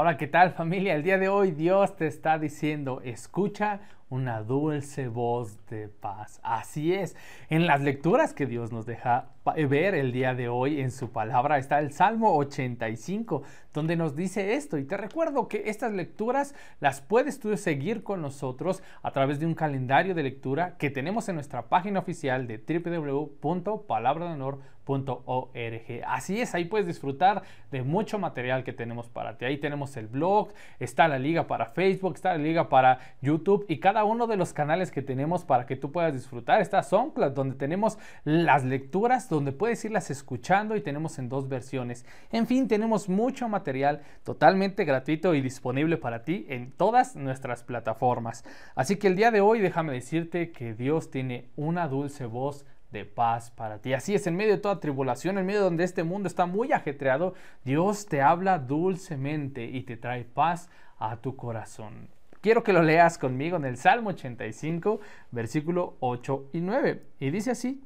Hola, ¿qué tal familia? El día de hoy Dios te está diciendo, escucha una dulce voz de paz. Así es, en las lecturas que Dios nos deja ver el día de hoy en su palabra está el Salmo 85, donde nos dice esto. Y te recuerdo que estas lecturas las puedes tú seguir con nosotros a través de un calendario de lectura que tenemos en nuestra página oficial de www.palabradeonor.org. Así es, ahí puedes disfrutar de mucho material que tenemos para ti. Ahí tenemos el blog, está la liga para Facebook, está la liga para YouTube y cada uno de los canales que tenemos para que tú puedas disfrutar. Está SoundCloud, donde tenemos las lecturas, donde puedes irlas escuchando y tenemos en dos versiones. En fin, tenemos mucho material totalmente gratuito y disponible para ti en todas nuestras plataformas. Así que el día de hoy déjame decirte que Dios tiene una dulce voz de paz para ti. Así es, en medio de toda tribulación, en medio donde este mundo está muy ajetreado, Dios te habla dulcemente y te trae paz a tu corazón. Quiero que lo leas conmigo en el Salmo 85, versículo 8 y 9. Y dice así,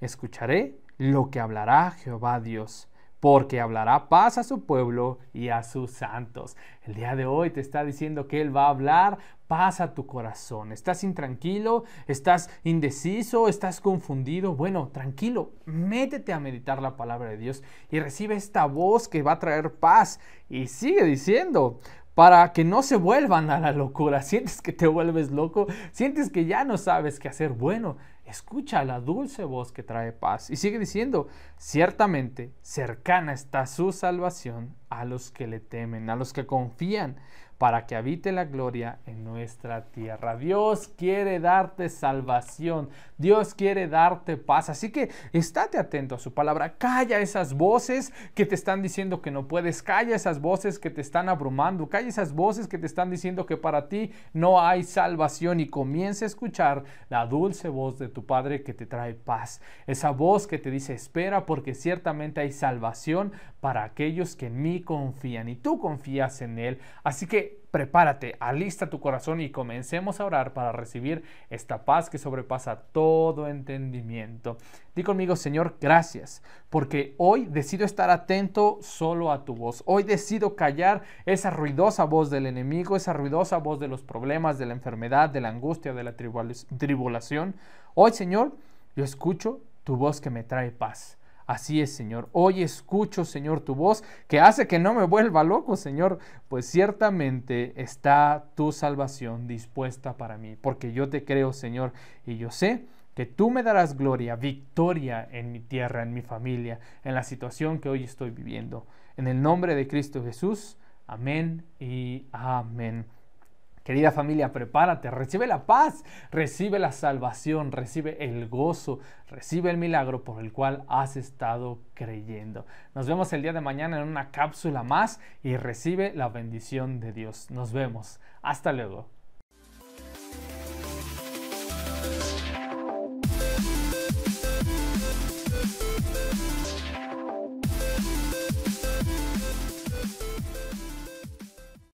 escucharé lo que hablará Jehová Dios, porque hablará paz a su pueblo y a sus santos. El día de hoy te está diciendo que Él va a hablar paz a tu corazón. ¿Estás intranquilo? ¿Estás indeciso? ¿Estás confundido? Bueno, tranquilo, métete a meditar la palabra de Dios y recibe esta voz que va a traer paz. Y sigue diciendo, para que no se vuelvan a la locura. Sientes que te vuelves loco, sientes que ya no sabes qué hacer. Bueno, escucha la dulce voz que trae paz. Y sigue diciendo, ciertamente cercana está su salvación a los que le temen, a los que confían para que habite la gloria en nuestra tierra. Dios quiere darte salvación, Dios quiere darte paz, así que estate atento a su palabra, calla esas voces que te están diciendo que no puedes, calla esas voces que te están abrumando, calla esas voces que te están diciendo que para ti no hay salvación. Y comienza a escuchar la dulce voz de tu Padre que te trae paz, esa voz que te dice espera porque ciertamente hay salvación para aquellos que en mí confían y tú confías en Él, así que prepárate, alista tu corazón y comencemos a orar para recibir esta paz que sobrepasa todo entendimiento. Di conmigo, Señor, gracias, porque hoy decido estar atento solo a tu voz. Hoy decido callar esa ruidosa voz del enemigo, esa ruidosa voz de los problemas, de la enfermedad, de la angustia, de la tribulación. Hoy, Señor, yo escucho tu voz que me trae paz. Así es, Señor. Hoy escucho, Señor, tu voz que hace que no me vuelva loco, Señor, pues ciertamente está tu salvación dispuesta para mí, porque yo te creo, Señor, y yo sé que tú me darás gloria, victoria en mi tierra, en mi familia, en la situación que hoy estoy viviendo. En el nombre de Cristo Jesús, amén y amén. Querida familia, prepárate, recibe la paz, recibe la salvación, recibe el gozo, recibe el milagro por el cual has estado creyendo. Nos vemos el día de mañana en una cápsula más y recibe la bendición de Dios. Nos vemos. Hasta luego.